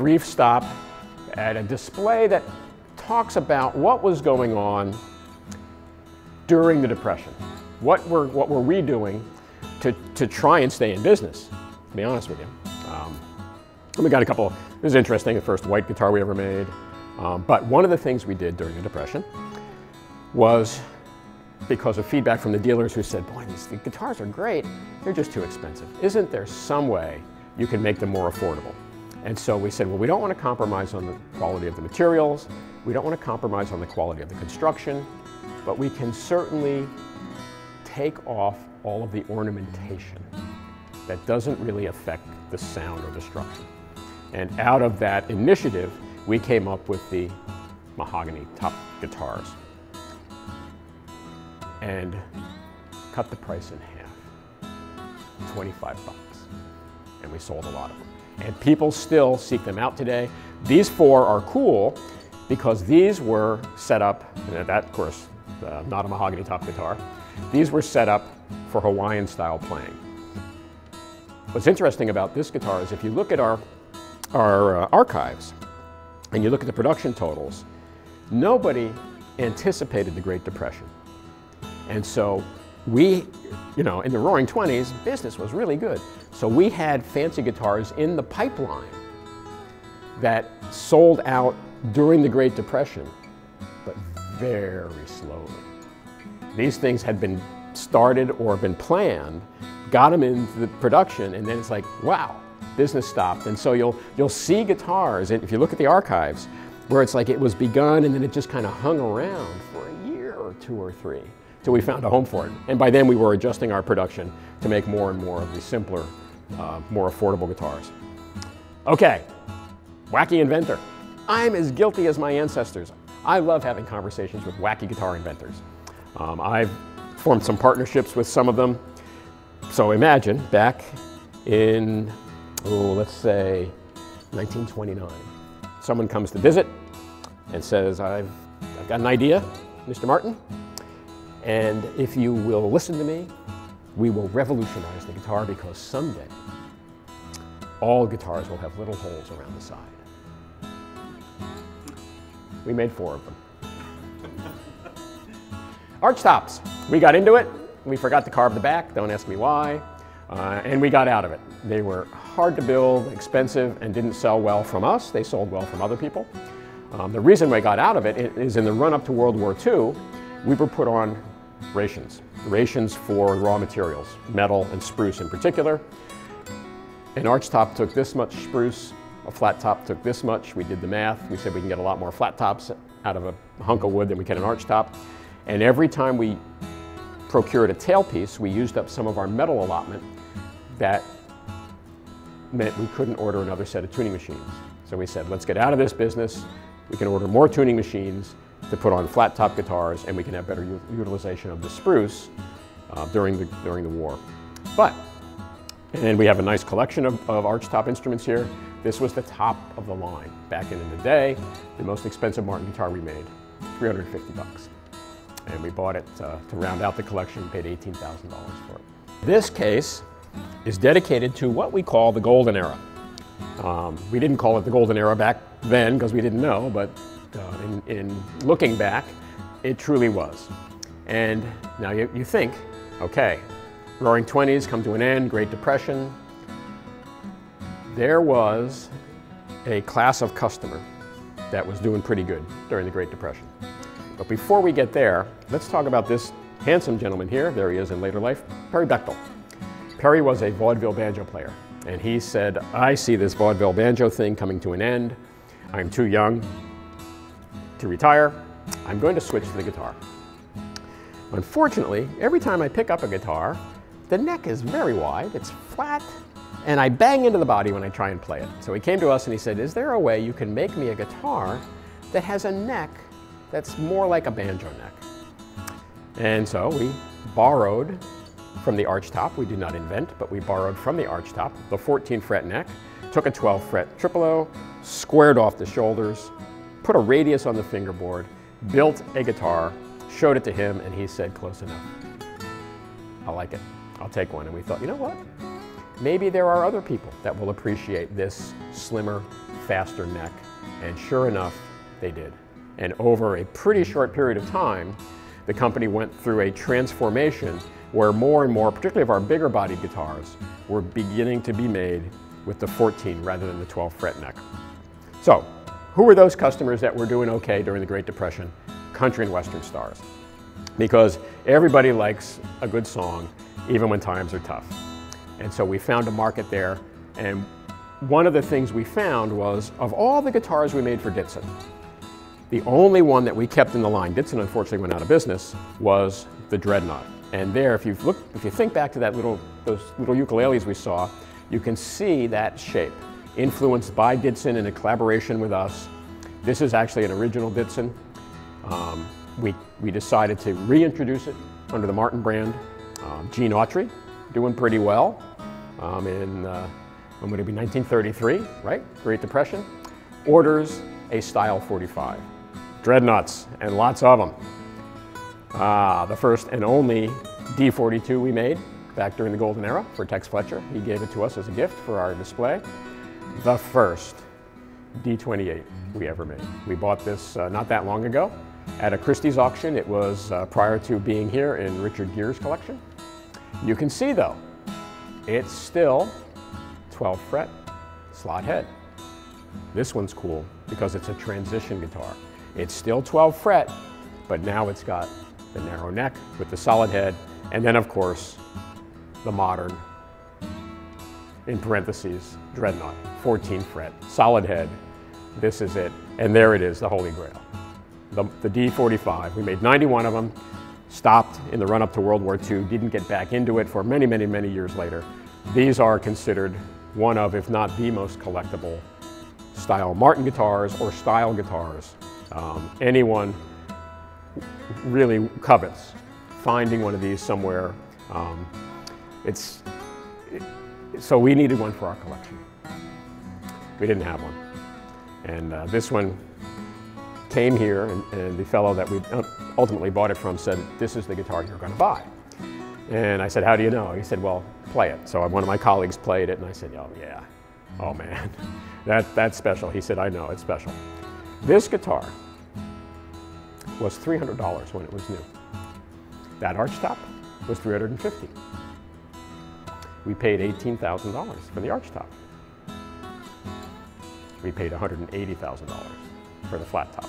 brief stop at a display that talks about what was going on during the Depression. What were, what were we doing to, to try and stay in business, to be honest with you. Um, we got a couple, this is interesting, the first white guitar we ever made. Um, but one of the things we did during the Depression was because of feedback from the dealers who said, boy, these the guitars are great, they're just too expensive. Isn't there some way you can make them more affordable? And so we said, well, we don't want to compromise on the quality of the materials, we don't want to compromise on the quality of the construction, but we can certainly take off all of the ornamentation that doesn't really affect the sound or the structure. And out of that initiative, we came up with the mahogany top guitars and cut the price in half, 25 bucks. And we sold a lot of them. And people still seek them out today. These four are cool because these were set up, that of course, uh, not a mahogany top guitar, these were set up for Hawaiian style playing. What's interesting about this guitar is if you look at our, our uh, archives and you look at the production totals, nobody anticipated the Great Depression. And so we, you know, in the roaring 20s, business was really good. So we had fancy guitars in the pipeline that sold out during the Great Depression, but very slowly. These things had been started or been planned, got them into the production, and then it's like, wow, business stopped. And so you'll, you'll see guitars, and if you look at the archives, where it's like it was begun and then it just kind of hung around for a year or two or three till we found a home for it. And by then we were adjusting our production to make more and more of the simpler, uh, more affordable guitars. Okay, wacky inventor. I'm as guilty as my ancestors. I love having conversations with wacky guitar inventors. Um, I've formed some partnerships with some of them. So imagine back in, oh, let's say 1929, someone comes to visit and says, I've, I've got an idea, Mr. Martin, and if you will listen to me, we will revolutionize the guitar because someday all guitars will have little holes around the side. We made four of them. Arch tops. We got into it. We forgot to carve the back. Don't ask me why. Uh, and we got out of it. They were hard to build, expensive, and didn't sell well from us. They sold well from other people. Um, the reason we got out of it is in the run-up to World War II, we were put on rations. Rations for raw materials, metal and spruce in particular. An arch top took this much spruce, a flat top took this much. We did the math. We said we can get a lot more flat tops out of a hunk of wood than we can an arch top. And every time we procured a tailpiece, we used up some of our metal allotment that meant we couldn't order another set of tuning machines. So we said, let's get out of this business. We can order more tuning machines to put on flat top guitars and we can have better utilization of the spruce uh, during, the, during the war. But, and we have a nice collection of, of arch top instruments here. This was the top of the line back in the day, the most expensive Martin guitar we made, 350 bucks and we bought it uh, to round out the collection, paid $18,000 for it. This case is dedicated to what we call the golden era. Um, we didn't call it the golden era back then because we didn't know, but in, in, looking back, it truly was. And now you, you think, okay, roaring 20s come to an end, Great Depression. There was a class of customer that was doing pretty good during the Great Depression. But before we get there, let's talk about this handsome gentleman here. There he is in later life, Perry Bechtel. Perry was a vaudeville banjo player, and he said, I see this vaudeville banjo thing coming to an end. I'm too young to retire. I'm going to switch to the guitar. Unfortunately, every time I pick up a guitar, the neck is very wide, it's flat, and I bang into the body when I try and play it. So he came to us and he said, is there a way you can make me a guitar that has a neck that's more like a banjo neck. And so we borrowed from the archtop. We did not invent, but we borrowed from the archtop the 14 fret neck, took a 12 fret triple O, squared off the shoulders, put a radius on the fingerboard, built a guitar, showed it to him, and he said, close enough. I like it. I'll take one. And we thought, you know what? Maybe there are other people that will appreciate this slimmer, faster neck. And sure enough, they did. And over a pretty short period of time, the company went through a transformation where more and more, particularly of our bigger body guitars, were beginning to be made with the 14 rather than the 12 fret neck. So, who were those customers that were doing okay during the Great Depression? Country and Western stars. Because everybody likes a good song, even when times are tough. And so we found a market there, and one of the things we found was of all the guitars we made for Ditson, the only one that we kept in the line, Ditson unfortunately went out of business, was the Dreadnought. And there, if you look, if you think back to that little, those little ukuleles we saw, you can see that shape, influenced by Ditson in a collaboration with us. This is actually an original Ditson. Um, we, we decided to reintroduce it under the Martin brand. Um, Gene Autry, doing pretty well. Um, in, uh, when would it be, 1933, right? Great Depression. Orders a Style 45 dreadnoughts, and lots of them. Ah, the first and only D42 we made back during the golden era for Tex Fletcher. He gave it to us as a gift for our display. The first D28 we ever made. We bought this uh, not that long ago at a Christie's auction. It was uh, prior to being here in Richard Gere's collection. You can see though, it's still 12 fret slot head. This one's cool because it's a transition guitar. It's still 12 fret, but now it's got the narrow neck with the solid head, and then of course, the modern, in parentheses, dreadnought, 14 fret, solid head. This is it, and there it is, the holy grail. The, the D45, we made 91 of them, stopped in the run up to World War II, didn't get back into it for many, many, many years later. These are considered one of, if not the most collectible style Martin guitars or style guitars um, anyone really covets finding one of these somewhere. Um, it's, it, so we needed one for our collection. We didn't have one. And uh, this one came here and, and, the fellow that we ultimately bought it from said, this is the guitar you're going to buy. And I said, how do you know? He said, well, play it. So one of my colleagues played it and I said, oh yeah, oh man, that, that's special. He said, I know, it's special. This guitar was $300 when it was new. That archtop was 350. We paid $18,000 for the arch top. We paid $180,000 for the flat top.